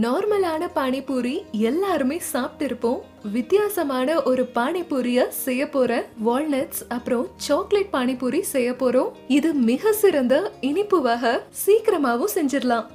நார்மலான பானிபூரி எல்லாருமே சாப்பிட்டு இருப்போம் வித்தியாசமான ஒரு பானிபூரிய செய்ய போற வால்நட்ஸ் அப்புறம் சாக்லேட் பானிபூரி செய்ய போறோம். இது மிக சிறந்த இனிப்பு வகை. சீக்கிரமாவும் செஞ்சிடலாம்.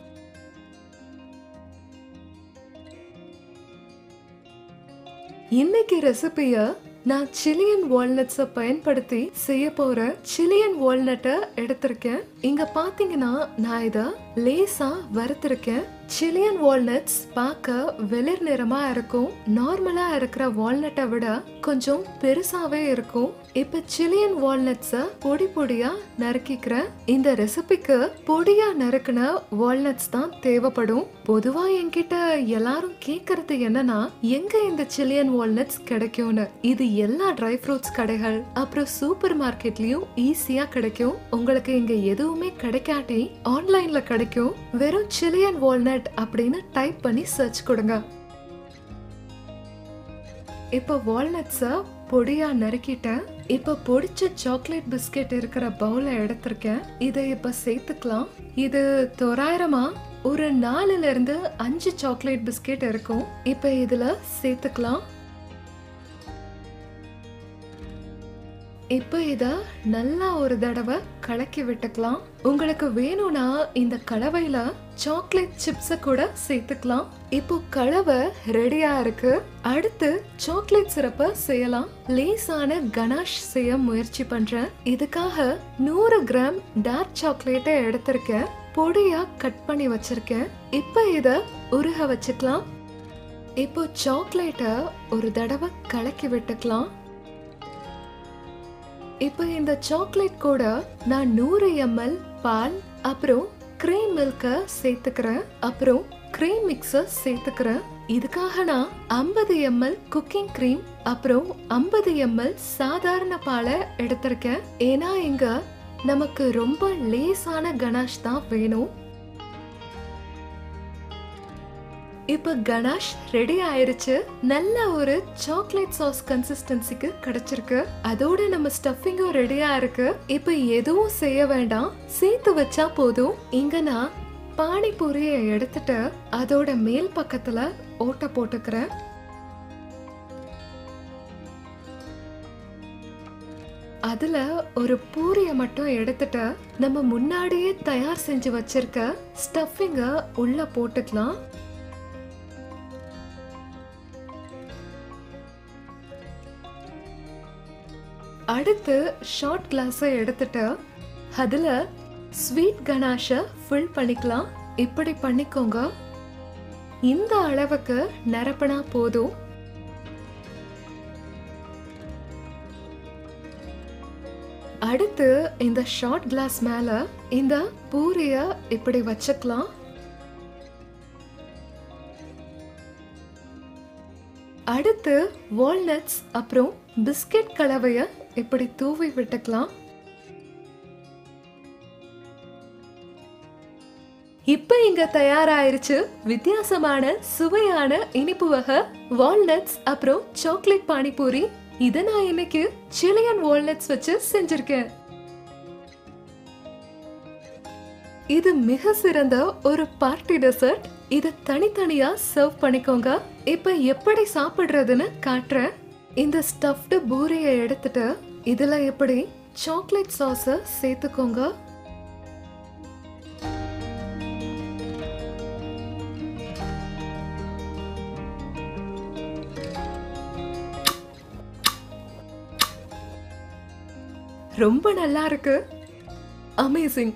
இன்னைக்கு ரெசிபிய நான் சிலியன் வால்நட்ஸை பயன்படுத்தி செய்ய போற சிலியன் வால்நட்டை எடுத்திருக்கேன். இங்க பாத்தீங்கன்னா நான் இதை லேசா வறுத்திருக்கேன். சிலியன் வால்நட்ஸ் பார்க்க வெளிர் நிறமா இருக்கும். நார்மலா இருக்கிற வால்நட்டை விட கொஞ்சம் பெருசாவே இருக்கும். இப்ப சிலியன் வால்நட்ஸ பொடி பொடியா நறுக்கிக்கிறேன் இந்த ரெசிபிக்கு பொடியா நறுக்கின வால்நட்ஸ் தான் தேவைப்படும். பொதுவா என்கிட்ட எல்லாரும் கேக்குறது என்னன்னா எங்க இந்த சிலியன் வால்நட்ஸ் கிடைக்கும்னு? இது எல்லா ட்ரை ஃப்ரூட்ஸ் கடைகள் அப்புறம் சூப்பர் மார்க்கெட்லயும் ஈஸியா கிடைக்கும். உங்களுக்கு இங்க எதுவுமே கிடைக்காட்டி ஆன்லைன்ல கிடைக்கும். வெறும் சிலியன் வால்நட் அப்படின்னு டைப் பண்ணி சர்ச் கொடுங்க. இப்போ வால்நட்ஸை பொடியா நறுக்கிட்டேன் இப்போ பொடிச்ச சாக்லேட் பிஸ்கெட் இருக்கிற பவுல எடுத்திருக்கேன். இதை இப்போ சேர்த்துக்கலாம். இது தோராயிரமா ஒரு நாலுல இருந்து அஞ்சு சாக்லேட் பிஸ்கெட் இருக்கும். இப்போ இதுல சேர்த்துக்கலாம். இப்போ இதை நல்லா ஒரு தடவை கலக்கி விட்டுக்கலாம். உங்களுக்கு வேணும்னா இந்த கலவையில சாக்லேட் சிப்ஸை கூட சேர்த்துக்கலாம். இப்போ கலவை ரெடியா இருக்கு. அடுத்து சாக்லேட் சிறப்பை செய்யலாம். லேசான கனாஷ் செய்ய முயற்சி பண்றேன். இதுக்காக நூறு கிராம் டார்க் சாக்லேட்டை எடுத்திருக்கேன். பொடியா கட் பண்ணி வச்சிருக்கேன். இப்போ இதை உருக வச்சுக்கலாம். இப்போ சாக்லேட்டை ஒரு தடவை கலக்கி விட்டுக்கலாம். இப்போ இந்த சாக்லேட் கூட நான் நூறு எம்எல் பால் அப்புறம் கிரீம் மில்க சேர்த்துக்கிறேன். அப்புறம் கிரீம் மிக்சர் சேர்த்துக்கிறேன். இதுக்காக நான் ஐம்பது எம்எல் குக்கிங் கிரீம் அப்புறம் ஐம்பது எம்எல் சாதாரண பாலை எடுத்திருக்கேன். ஏன்னா இங்க நமக்கு ரொம்ப லேசான கணாஷ் தான் வேணும். இப்போ கணாஷ் ரெடி ஆயிருச்சு. நல்ல ஒரு சாக்லேட் சாஸ் கன்சிஸ்டன்சிக்கு கிடைச்சிருக்கு. அதோட நம்ம ஸ்டஃபிங்கும் ரெடியா இருக்கு. இப்போ எதுவும் செய்ய வேண்டாம். சேர்த்து வச்சா போதும். இங்க நான் பானிபூரிய எடுத்துட்டு அதோட மேல் பக்கத்துல ஓட்ட போட்டுக்கிறேன். அதுல ஒரு பூரிய மட்டும் எடுத்துட்டு நம்ம முன்னாடியே தயார் செஞ்சு வச்சிருக்க ஸ்டஃபிங்க உள்ள போட்டுக்கலாம். அடுத்து ஷார்ட் கிளாஸை எடுத்துட்டு அதில் ஸ்வீட் கனாஷை ஃபில் பண்ணிக்கலாம். இப்படி பண்ணிக்கோங்க. இந்த அளவுக்கு நிரப்பினா போதும். அடுத்து இந்த ஷார்ட் கிளாஸ் மேல இந்த பூரிய இப்படி வச்சுக்கலாம். அடுத்து வால்நட்ஸ் அப்புறம் பிஸ்கெட் கலவைய இப்படி தூவி விட்டுக்கலாம்? இப்ப இங்க தயாராயிருச்சு வித்தியாசமான சுவையான இனிப்பு வகை வால்நட்ஸ் அப்புறம் சாக்லேட் பானிபூரி. இத நான் இன்னைக்கு சிலியன் வால்நட்ஸ் வச்சு செஞ்சிருக்கேன். இது மிக சிறந்த ஒரு பார்ட்டி டெசர்ட் இத தனித்தனியா சர்வ் பண்ணிக்கோங்க. இப்ப எப்படி சாப்பிடுறதுன்னு காட்டுறேன். இந்த ஸ்டஃப்டு பூரியை எடுத்துட்டு இதுல எப்படி சாக்லேட் சாஸ சேர்த்துக்கோங்க. ரொம்ப நல்லா இருக்கு. அமேசிங்